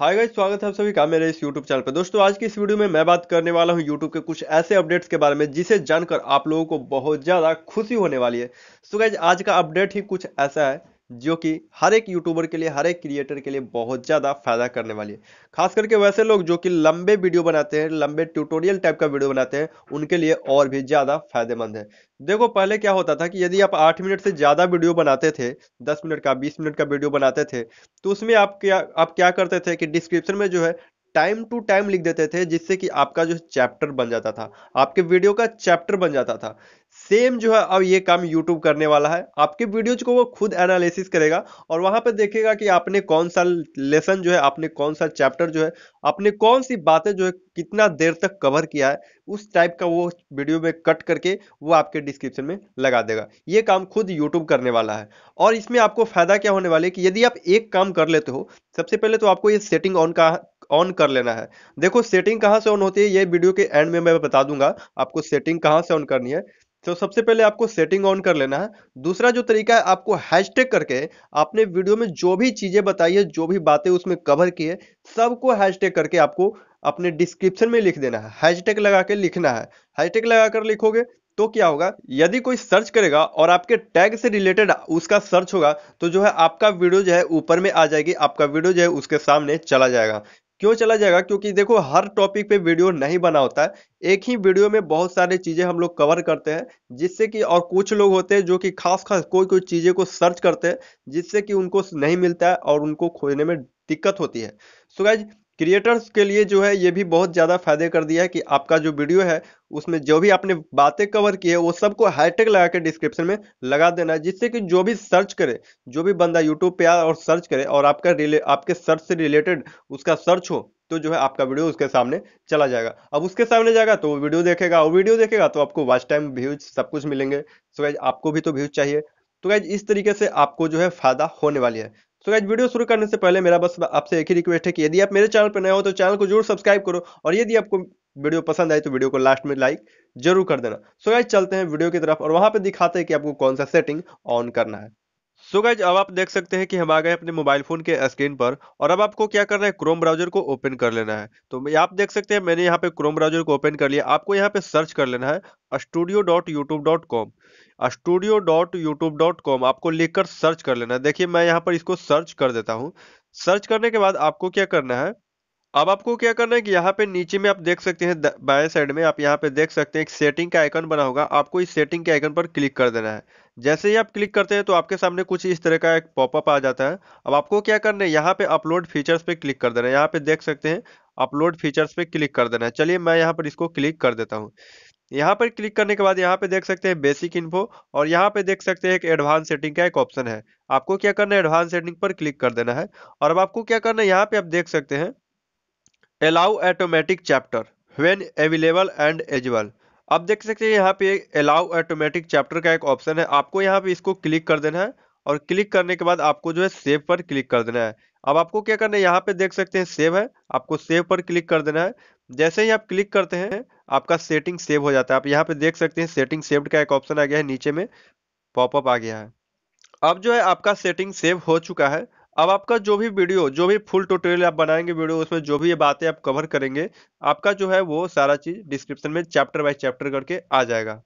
Hi guys, स्वागत है आप सभी का मेरे इस YouTube चैनल पर दोस्तों, आज की इस वीडियो में मैं बात करने वाला हूँ YouTube के कुछ ऐसे अपडेट्स के बारे में, जिसे जानकर आप लोगों को बहुत ज़्यादा खुशी होने वाली है। सो so गाइस आज का अपडेट ही कुछ ऐसा है जो कि हर एक यूट्यूबर के लिए, हर एक क्रिएटर के लिए बहुत ज़्यादा फ़ायदा करने वाली है। खास करके वैसे लोग जो कि लंबे वीडियो बनाते हैं, लंबे ट्यूटोरियल टाइप का वीडियो बनाते हैं, उनके लिए और भी ज़्यादा फ़ायदेमंद है। देखो, पहले क्या होता था कि यदि आप आठ मिनट से ज़्यादा वीडियो बनाते थे, दस मिनट का, बीस मिनट का वीडियो बनाते थे तो उसमें आप क्या आप क्या करते थे कि डिस्क्रिप्शन में जो है टाइम टू टाइम लिख देते थे जिससे कि आपका जो चैप्टर बन जाता था, आपके वीडियो का चैप्टर बन जाता था। सेम जो है, अब ये काम यूट्यूब करने वाला है। आपके वीडियोज़ को वो खुद एनालिसिस करेगा और वहाँ पर देखेगा कि आपने कौन सा लेसन जो है, आपने कौन सा चैप्टर जो है, आपने कौन सी बातें जो है, कितना देर तक कवर किया है, उस टाइप का वो वीडियो में कट करके वो आपके डिस्क्रिप्शन में लगा देगा। ये काम खुद यूट्यूब करने वाला है। और इसमें आपको फ़ायदा क्या होने वाला है कि यदि आप एक काम कर लेते हो, सबसे पहले तो आपको ये सेटिंग ऑन का ऑन कर लेना है। देखो सेटिंग कहाँ से ऑन होती है, ये वीडियो के एंड में मैं बता दूँगा आपको सेटिंग कहाँ से ऑन करनी है। तो सबसे पहले आपको सेटिंग ऑन कर लेना है। दूसरा जो तरीका है, आपको हैशटैग करके आपने वीडियो में जो भी चीज़ें बताई है, जो भी बातें उसमें कवर की है, सबको हैशटैग करके आपको अपने डिस्क्रिप्शन में लिख देना है। हैशटैग लगा के लिखना है। हैशटैग लगा कर लिखोगे तो क्या होगा? यदि कोई सर्च करेगा और आपके टैग से रिलेटेड उसका सर्च होगा तो जो है आपका वीडियो जो है ऊपर में आ जाएगी, आपका वीडियो जो है उसके सामने चला जाएगा। क्यों चला जाएगा? क्योंकि देखो, हर टॉपिक पे वीडियो नहीं बना होता है। एक ही वीडियो में बहुत सारी चीज़ें हम लोग कवर करते हैं, जिससे कि और कुछ लोग होते हैं जो कि खास खास कोई कोई चीज़ें को सर्च करते हैं, जिससे कि उनको नहीं मिलता है और उनको खोजने में दिक्कत होती है। सो गाइज़ क्रिएटर्स के लिए जो है, ये भी बहुत ज़्यादा फ़ायदे कर दिया है कि आपका जो वीडियो है, उसमें जो भी आपने बातें कवर की है, वो सबको हाईटेक लगा के डिस्क्रिप्शन में लगा देना है, जिससे कि जो भी सर्च करे, जो भी बंदा यूट्यूब पे आए और सर्च करे और आपका रिले, आपके सर्च से रिलेटेड उसका सर्च हो तो जो है आपका वीडियो उसके सामने चला जाएगा। अब उसके सामने जाएगा तो वो वीडियो देखेगा और वीडियो देखेगा तो आपको वॉच टाइम व्यूज़ सब कुछ मिलेंगे। सो आपको भी तो व्यूज़ चाहिए। तो गाइज़ इस तरीके से आपको जो है फ़ायदा होने वाली है। सो गाइज़ वीडियो शुरू करने से पहले मेरा बस आपसे एक ही रिक्वेस्ट है कि यदि आप मेरे चैनल पर नए हो तो चैनल को ज़रूर सब्सक्राइब करो और यदि आपको वीडियो पसंद आए तो वीडियो को लास्ट में लाइक ज़रूर कर देना। सो गाइज़ चलते हैं वीडियो की तरफ़ और वहाँ पे दिखाते हैं कि आपको कौन सा सेटिंग ऑन करना है। सो so गाइज़ अब आप देख सकते हैं कि हम आ गए अपने मोबाइल फ़ोन के स्क्रीन पर और अब आपको क्या करना है? क्रोम ब्राउज़र को ओपन कर लेना है। तो आप देख सकते हैं, मैंने यहाँ पे क्रोम ब्राउज़र को ओपन कर लिया। आपको यहाँ पे सर्च कर लेना है studio dot YouTube dot com studio dot YouTube dot com आपको लिखकर सर्च कर लेना है। देखिए, मैं यहाँ पर इसको सर्च कर देता हूँ। सर्च करने के बाद आपको क्या करना है? अब आपको क्या करना है कि यहाँ पे नीचे में आप देख सकते हैं बाएँ साइड में आप यहाँ पे देख सकते हैं, एक सेटिंग का आइकन बना होगा। आपको इस सेटिंग के आइकन पर क्लिक कर देना है। जैसे ही आप क्लिक करते हैं तो आपके सामने कुछ इस तरह का एक पॉपअप आ जाता है। अब आपको क्या करना है? यहाँ पे अपलोड फीचर्स पे क्लिक कर देना है। यहाँ पे देख सकते हैं अपलोड फीचर्स पे क्लिक कर देना है। चलिए, मैं यहाँ पर इसको क्लिक कर देता हूँ। यहाँ पर क्लिक करने के बाद यहाँ पे देख सकते हैं बेसिक इन्फो और यहाँ पे देख सकते हैं एक एडवांस सेटिंग का एक ऑप्शन है। आपको क्या करना है? एडवांस सेटिंग पर क्लिक कर देना है। और अब आपको क्या करना है? यहाँ पे आप देख सकते हैं allow automatic chapter when available and eligible आप देख सकते हैं यहाँ पे अलाउ ऑटोमेटिक चैप्टर का एक ऑप्शन है। आपको यहाँ पे इसको क्लिक कर देना है और क्लिक करने के बाद आपको जो है सेव पर क्लिक कर देना है। अब आपको क्या करना है? यहाँ पे देख सकते हैं सेव है। आपको सेव पर क्लिक कर देना है। जैसे ही आप क्लिक करते हैं, आपका सेटिंग सेव हो जाता है। आप यहाँ पे देख सकते हैं, सेटिंग सेव्ड का एक ऑप्शन आ गया है, नीचे में पॉपअप आ गया है। अब जो है, आपका सेटिंग सेव हो चुका है। अब आपका जो भी वीडियो, जो भी फुल ट्यूटोरियल आप बनाएँगे वीडियो, उसमें जो भी ये बातें आप कवर करेंगे, आपका जो है वो सारा चीज़ डिस्क्रिप्शन में चैप्टर बाय चैप्टर करके आ जाएगा।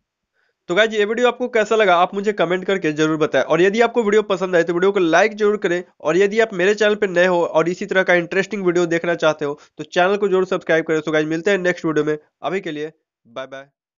तो गाइज़ ये वीडियो आपको कैसा लगा, आप मुझे कमेंट करके ज़रूर बताएँ। और यदि आपको वीडियो पसंद आए तो वीडियो को लाइक ज़रूर करें। और यदि आप मेरे चैनल पर नए हो और इसी तरह का इंटरेस्टिंग वीडियो देखना चाहते हो तो चैनल को ज़रूर सब्सक्राइब करें। तो गाइज़ मिलते हैं नेक्स्ट वीडियो में। अभी के लिए बाय बाय